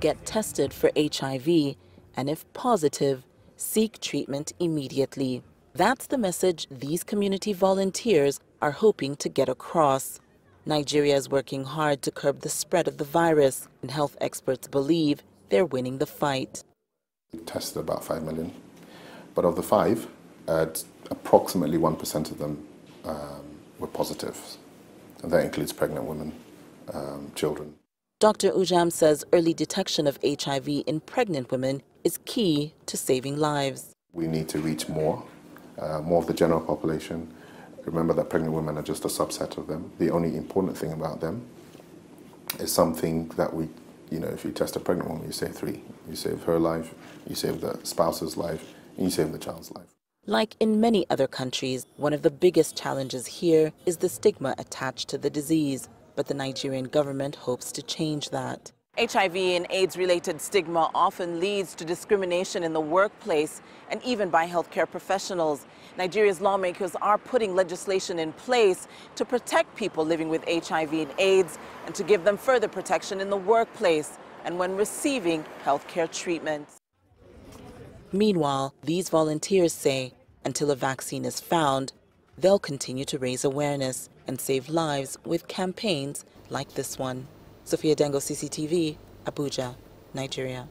get tested for HIV, and if positive, seek treatment immediately. That's the message these community volunteers are hoping to get across. Nigeria is working hard to curb the spread of the virus, and health experts believe they're winning the fight. Tested about 5 million, but of the 5, uh, approximately 1% of them um, were positive. And that includes pregnant women, um, children. Dr. Ujam says early detection of HIV in pregnant women is key to saving lives. We need to reach more, uh, more of the general population. Remember that pregnant women are just a subset of them. The only important thing about them is something that we, you know, if you test a pregnant woman, you save three. You save her life, you save the spouse's life, and you save the child's life. Like in many other countries, one of the biggest challenges here is the stigma attached to the disease, but the Nigerian government hopes to change that. HIV and AIDS related stigma often leads to discrimination in the workplace and even by healthcare professionals. Nigeria's lawmakers are putting legislation in place to protect people living with HIV and AIDS and to give them further protection in the workplace and when receiving healthcare treatment. Meanwhile, these volunteers say until a vaccine is found, they'll continue to raise awareness and save lives with campaigns like this one. Sophia Adengo, CCTV, Abuja, Nigeria.